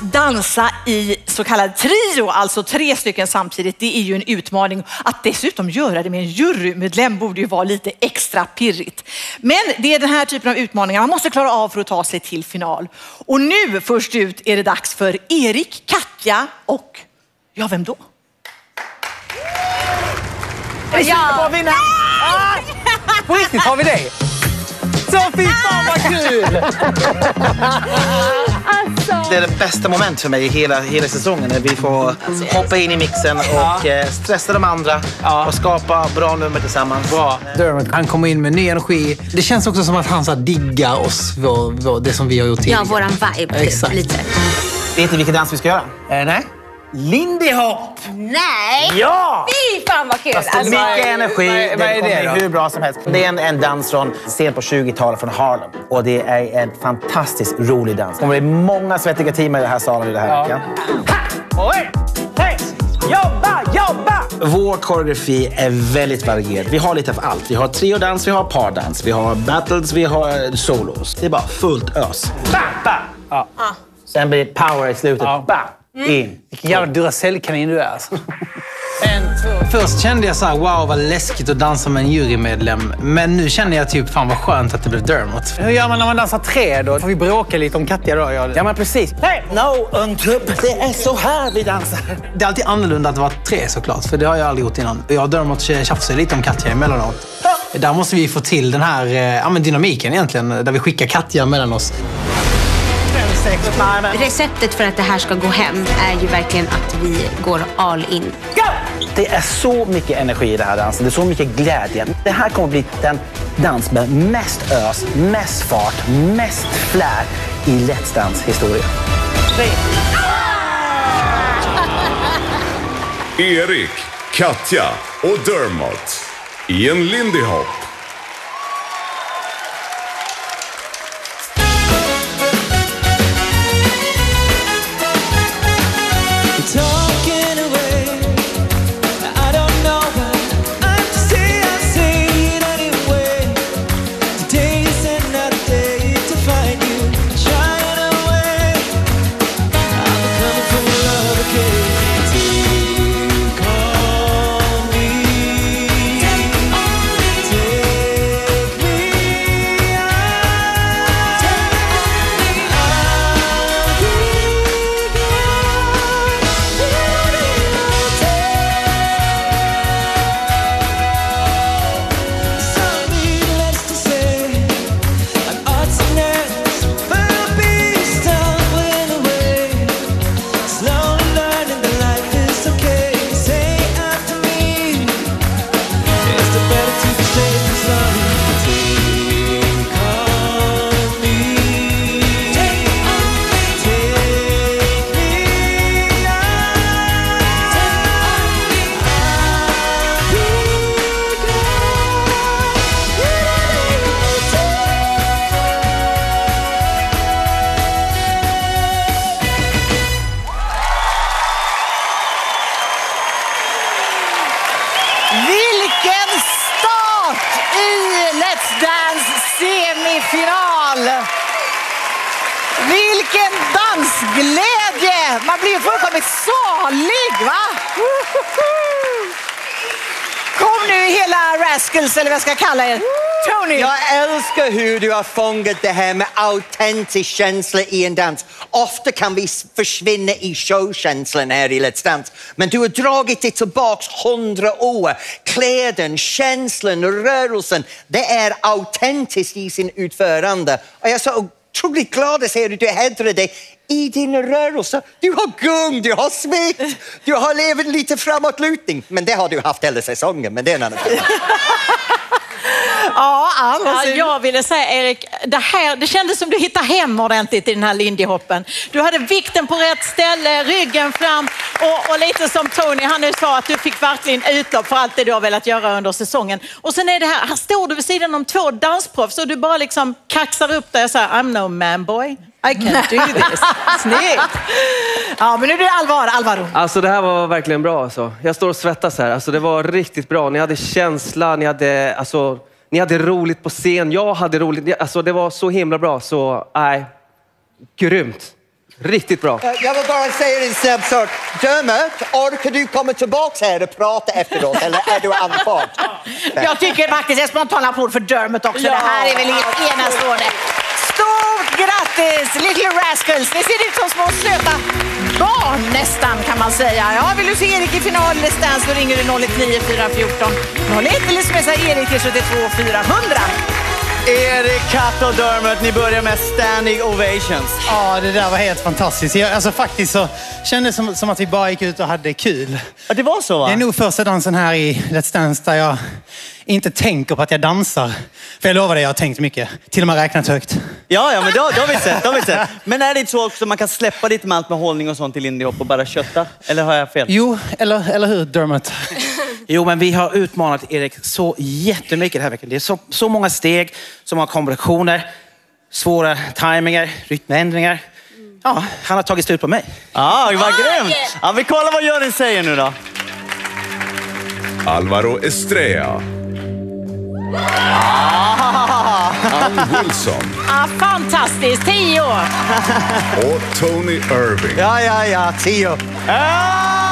dansa i så kallad trio, alltså tre stycken samtidigt. Det är ju en utmaning. Att dessutom göra det med en jurymedlem borde ju vara lite extra pirrigt. Men det är den här typen av utmaningar man måste klara av för att ta sig till final. Och nu först ut är det dags för Erik, Katja och, ja vem då? Vi att vinna? Ah! På riktigt, har vi det? Så fy fan vad kul! Det är det bästa moment för mig i hela, hela säsongen. När vi får hoppa in i mixen och eh, stressa de andra och skapa bra nummer tillsammans. Bra. Dermot, han kommer in med ny energi. Det känns också som att han så diggar oss, vår, vår, det som vi har gjort Ja, tidigare. våran vibe typ, Exakt. lite. Vet ni vilken dans vi ska göra? Eh, nej. Lindy Hop! Nej! Ja! Fy fan vad kul! Alltså, Alltså, mycket energi. vad- vad är det kommer hur bra som helst. Det är en, en dans från sen på 20-talet från Harlem. Och det är en fantastiskt rolig dans. Det kommer bli många svettiga timmar i den här salen i den här veckan. Oj! Hej! Jobba, jobba! Vår koreografi är väldigt varierad. Vi har lite av allt. Vi har triodans, vi har pardans, vi har battles, vi har solos. Det är bara fullt ös. Ba, ba. Ja. Sen blir det power i slutet. Ja. Bam! In. Vilken jävla Duracell-kanin du är alltså. En, två. Först kände jag så här, wow vad läskigt att dansa med en jurymedlem. Men nu känner jag typ, fan vad skönt att det blev Dermot. Hur gör man när man dansar tre då? Får vi bråka lite om Katja då? Jag... Ja, men precis. Hey, no, untubb. Det är så här vi dansar. Det är alltid annorlunda att vara tre såklart, för det har jag aldrig gjort innan. Jag och Dermot tjafsar lite om Katja emellanåt. Där måste vi få till den här eh, ja, men dynamiken egentligen, där vi skickar Katja mellan oss. Receptet för att det här ska gå hem är ju verkligen att vi går all in. Det är så mycket energi i den här dansen. Det är så mycket glädje. Det här kommer bli den dans med mest ös, mest fart, mest flär i Let's Dance historia. Erik, Katja och Dermot i en Lindy Hop. I Let's Dance semifinal! Vilken dansglädje! Man blir fullkomligt salig, va? Hela Rascals, eller vad jag ska kalla er. Tony! Jag älskar hur du har fångat det här med autentisk känsla i en dans. Ofta kan vi försvinna i showkänslan här i Let's Dance. Men du har dragit det tillbaks hundra år. Kläden, känslan rörelsen. Det är autentiskt i sin utförande. Och jag är så otroligt glad att se hur du hävdar dig i din rörelse. Du har gung, du har smekt, du har levat lite framåtlutning. Men det har du haft hela säsongen, men det är en annan fråga. Ja, Ja, jag ville säga Erik, det, här, det kändes som du hittade hem ordentligt i den här Lindy Hoppen. Du hade vikten på rätt ställe, ryggen fram och, och lite som Tony han nu sa att du fick verkligen utlopp för allt det du har velat göra under säsongen. Och sen är det här, här står du vid sidan om två dansproffs och du bara liksom kaxar upp dig och säger I'm no man boy. I can do this. Snyggt! Ja, men nu är det allvar, Alvaro. Alltså det här var verkligen bra. Alltså. Jag står och svettas här. Alltså, det var riktigt bra. Ni hade känsla, ni hade, alltså, ni hade roligt på scen. Jag hade roligt. Alltså, det var så himla bra. Så nej, grymt. Riktigt bra. Jag vill bara säga en snabb sak. Dermot, orkar du komma tillbaka här och prata efteråt eller är du andfådd? Jag tycker faktiskt en spontan applåd för Dermot också. Det här är väl helt enastående. Grattis Little Rascals! Ni ser ut som små söta barn nästan kan man säga. Ja, vill du se Erik i final i Let's Dance då ringer du 019-414. 01 eller smsar Erik till 72 400. Erik, Kat och Dermot, ni börjar med standing ovations. Ja, det där var helt fantastiskt. Jag, alltså faktiskt så kändes det som, som att vi bara gick ut och hade kul. Ja, det var så va? Det är nog första dansen här i Let's Dance där jag inte tänker på att jag dansar. För jag lovar dig, jag har tänkt mycket. Till och med räknat högt. Ja, ja, men det det har vi sett. Det har vi sett. Men är det inte så också att man kan släppa lite med allt med hållning och sånt i lindy hop och bara kötta? Eller har jag fel? Jo, eller, eller hur Dermot? Jo, men vi har utmanat Erik så jättemycket den här veckan. Det är så, så många steg, så många kombinationer, svåra tajmingar, rytmändringar. Ja, han har tagit slut på mig. Ja, vad grymt! Ja, vi kollar vad juryn säger nu då. Alvaro Estrella. Ann Wilson Ah, fantastiskt, tio och Tony Irving. Ja, ja, ja, tio. Ja!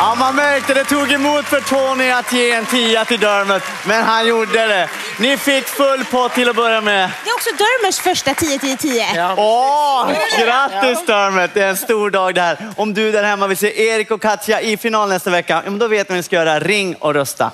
Ja, man märkte det tog emot för Tony att ge en tia till Dermot, men han gjorde det. Ni fick full pott till att börja med. Det är också Dermers första 10-10-10. Åh, grattis Dermot! Det är en stor dag det här. Om du där hemma vill se Erik och Katja i final nästa vecka, då vet ni vad ni ska göra. Ring och rösta.